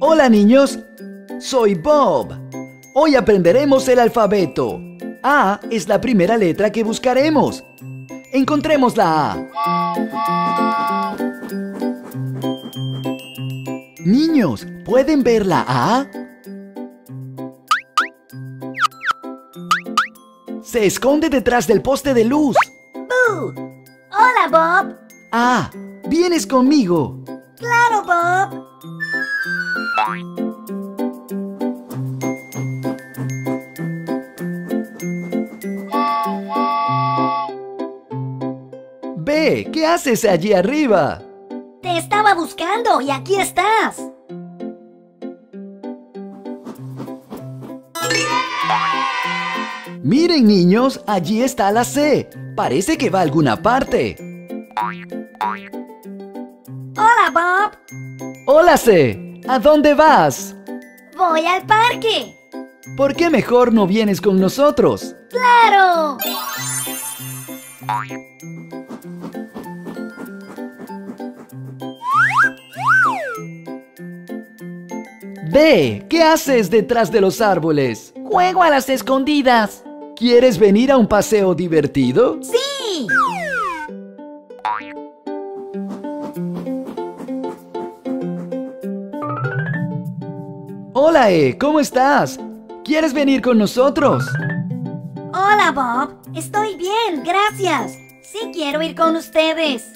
Hola niños, soy Bob. Hoy aprenderemos el alfabeto. A es la primera letra que buscaremos. Encontremos la A. Niños, ¿pueden ver la A? Se esconde detrás del poste de luz. ¡Boo! Hola, Bob. Ah, vienes conmigo. Claro, Bob. Ve, ¿qué haces allí arriba? Te estaba buscando y aquí estás. Miren niños, allí está la C. Parece que va a alguna parte. Hola, Bob. Hola C, ¿a dónde vas? Voy al parque. ¿Por qué mejor no vienes con nosotros? ¡Claro! Ve, ¿qué haces detrás de los árboles? Juego a las escondidas. ¿Quieres venir a un paseo divertido? ¡Sí! Hola E, ¿cómo estás? ¿Quieres venir con nosotros? Hola, Bob. Estoy bien, gracias. Sí quiero ir con ustedes.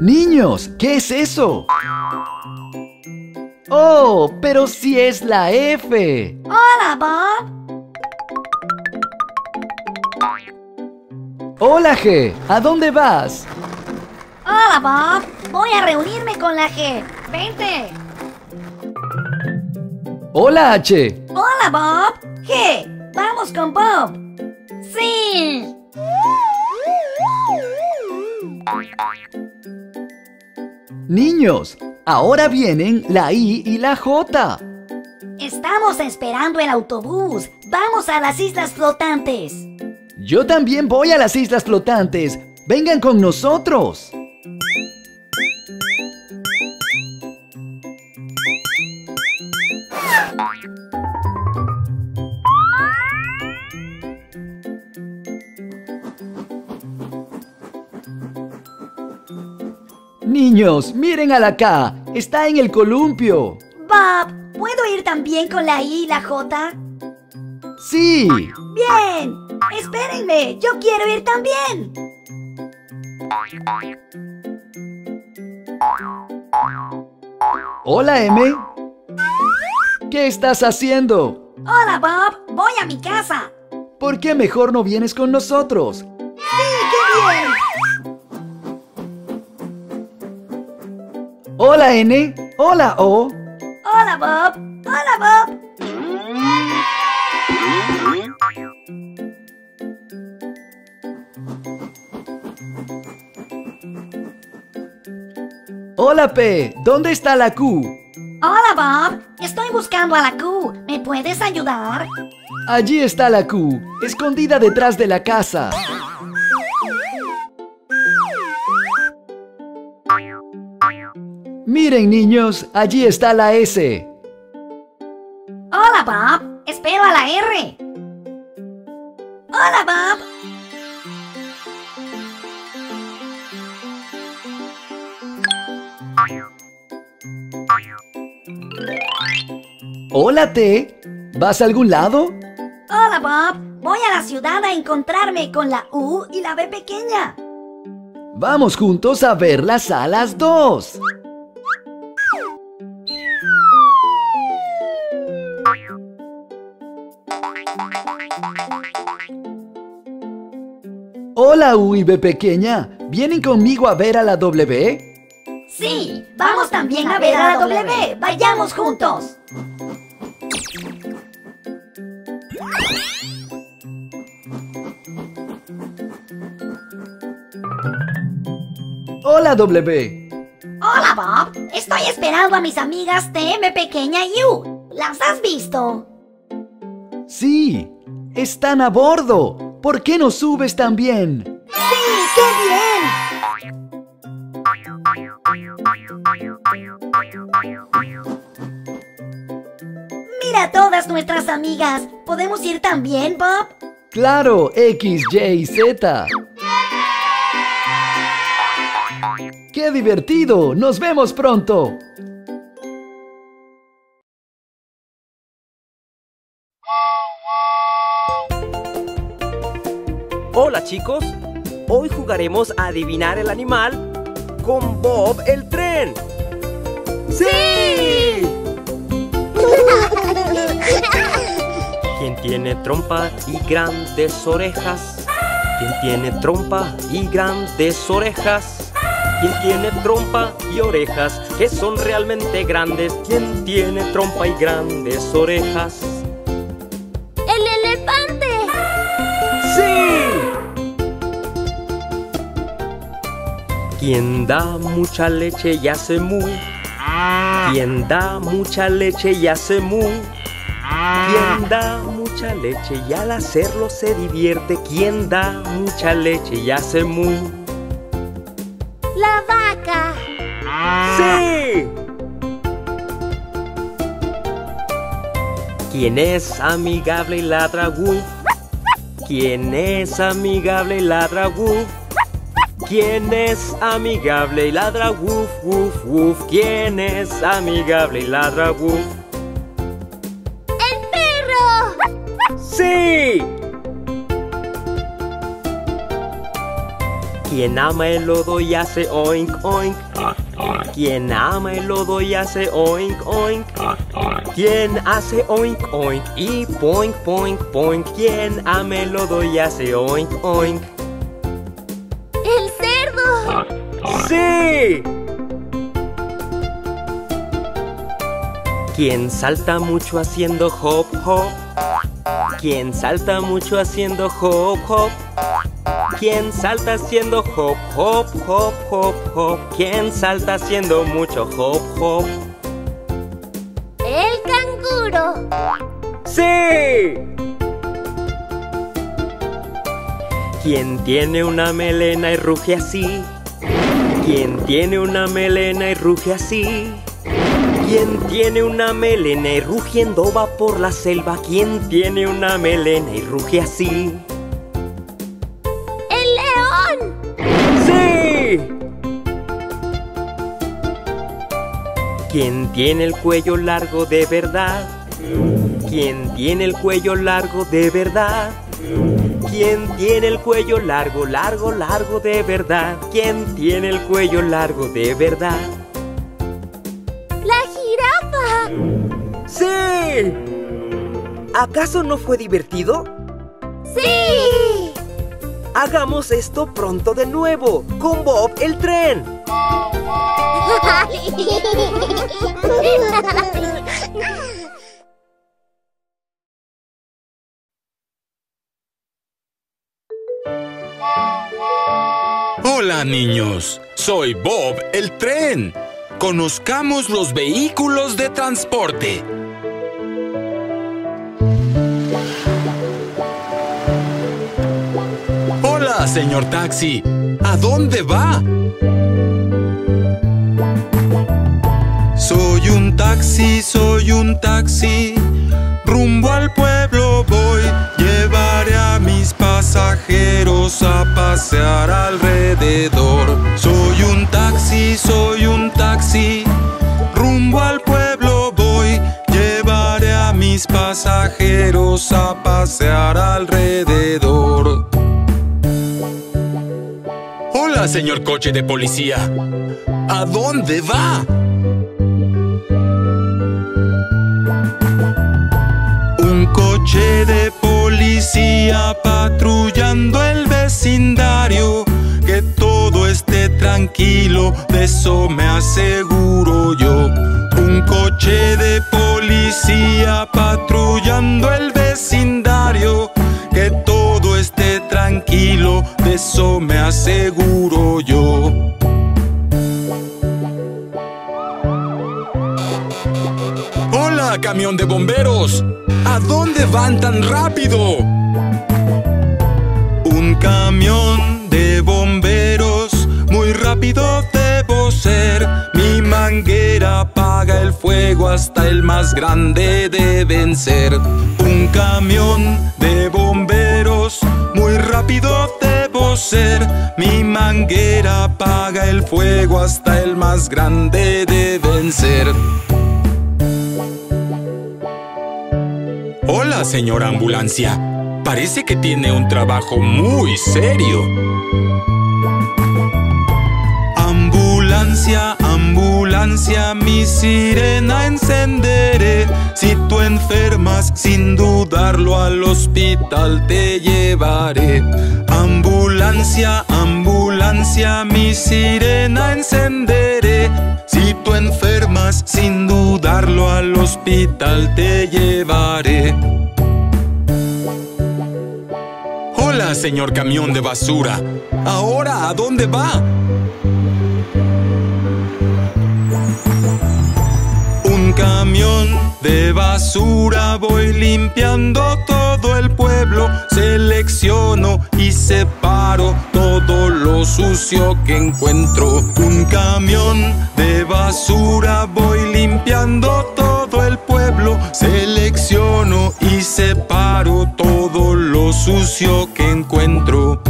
Niños, ¿qué es eso? Oh, pero sí es la F. Hola, Bob. Hola G, ¿a dónde vas? Hola, Bob. Voy a reunirme con la G. Vente. Hola H. Hola, Bob. G. Vamos con Bob. Sí. Niños, ahora vienen la I y la J. Estamos esperando el autobús. Vamos a las islas flotantes. Yo también voy a las islas flotantes. Vengan con nosotros. Niños, miren a la K. Está en el columpio. Bob, ¿puedo ir también con la I y la J? Sí. Bien. Espérenme, yo quiero ir también. Hola M. ¿Qué estás haciendo? Hola, Bob. Voy a mi casa. ¿Por qué mejor no vienes con nosotros? ¡Sí, qué bien! Hola N. Hola O. Hola, Bob. Hola, Bob. Hola P. ¿Dónde está la Q? Hola, Bob. Estoy buscando a la Q. ¿Me puedes ayudar? Allí está la Q, escondida detrás de la casa. Miren niños, allí está la S. Hola, Bob. Espero a la R. Hola, Bob. Hola T. ¿Vas a algún lado? Hola, Bob. Voy a la ciudad a encontrarme con la U y la B pequeña. Vamos juntos a ver las alas 2. Hola U y B pequeña, ¿vienen conmigo a ver a la W? Sí, vamos también a ver a la W. Vayamos juntos. Hola W. Hola, Bob. Estoy esperando a mis amigas TM pequeña y U. ¿Las has visto? Sí, están a bordo. ¿Por qué no subes también? ¡Sí, qué bien! Mira todas nuestras amigas. ¿Podemos ir también, Bob? Claro, X, Y, Z. ¡Qué divertido! ¡Nos vemos pronto! Hola chicos, hoy jugaremos a adivinar el animal con Bob el tren. ¡Sí! ¿Quién tiene trompa y grandes orejas? ¿Quién tiene trompa y grandes orejas? ¿Quién tiene trompa y orejas que son realmente grandes? ¿Quién tiene trompa y grandes orejas? ¡El elefante! ¡Sí! ¿Quién da mucha leche y hace mu? ¿Quién da mucha leche y hace mu? ¿Quién da mucha leche y al hacerlo se divierte? ¿Quién da mucha leche y hace mu? ¡La vaca! ¡Sí! ¿Quién es amigable y ladra woof? ¿Quién es amigable y ladra woof? ¿Quién es amigable y ladra woof, woof, woof? ¿Quién es amigable y ladra woof? ¡Sí! ¿Quién ama el lodo y hace oink, oink? ¿Quién ama el lodo y hace oink, oink? ¿Quién hace oink, oink? Y poink, poink, poink. ¿Quién ama el lodo y hace oink, oink? ¡El cerdo! ¡Sí! ¿Quién salta mucho haciendo hop hop? ¿Quién salta mucho haciendo hop hop? ¿Quién salta haciendo hop hop hop hop hop? ¿Quién salta haciendo mucho hop hop? ¡El canguro! ¡Sí! ¿Quién tiene una melena y ruge así? ¿Quién tiene una melena y ruge así? ¿Quién tiene una melena y rugiendo va por la selva? ¿Quién tiene una melena y ruge así? ¡El león! ¡Sí! ¿Quién tiene el cuello largo de verdad? ¿Quién tiene el cuello largo de verdad? ¿Quién tiene el cuello largo, largo, largo de verdad? ¿Quién tiene el cuello largo de verdad? ¿Acaso no fue divertido? ¡Sí! Hagamos esto pronto de nuevo, con Bob el tren. Hola niños, soy Bob el tren. Conozcamos los vehículos de transporte. Señor taxi. ¿A dónde va? Soy un taxi, soy un taxi. Rumbo al pueblo voy. Llevaré a mis pasajeros a pasear alrededor. Soy un taxi, soy un taxi. Rumbo al pueblo voy. Llevaré a mis pasajeros a pasear alrededor. Señor coche de policía. ¿A dónde va? Un coche de policía patrullando el vecindario. Que todo esté tranquilo, de eso me aseguro yo. Un coche de policía patrullando el vecindario. Aseguro yo. Hola, ¡Hola, camión de bomberos! ¿A dónde van tan rápido? Un camión de bomberos, muy rápido debo ser. Mi manguera apaga el fuego hasta el más grande deben ser. Un camión de bomberos, muy rápido debo ser. Mi manguera apaga el fuego hasta el más grande deben ser. Hola, señora ambulancia. Parece que tiene un trabajo muy serio. Ambulancia, ambulancia, mi sirena encenderé. Si tú enfermas, sin dudarlo al hospital te llevaré. Ambulancia, ambulancia, mi sirena encenderé. Si tú enfermas, sin dudarlo al hospital te llevaré. Hola, señor camión de basura. ¿Ahora a dónde va? Un camión de basura voy limpiando todo el pueblo. Selecciono y separo todo lo sucio que encuentro. Un camión de basura voy limpiando todo el pueblo. Selecciono y separo todo lo sucio que encuentro.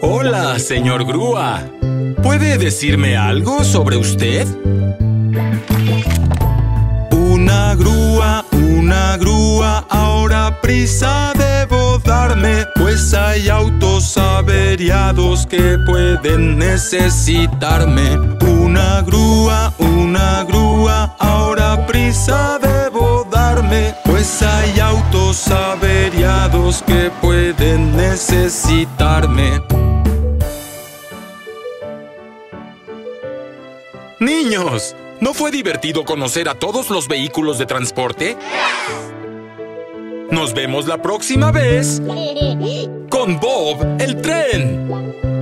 Hola, señor Grúa. ¿Puede decirme algo sobre usted? Prisa debo darme, pues hay autos averiados que pueden necesitarme. Una grúa, una grúa, ahora prisa debo darme, pues hay autos averiados que pueden necesitarme. Niños, ¿no fue divertido conocer a todos los vehículos de transporte? Nos vemos la próxima vez con Bob el tren.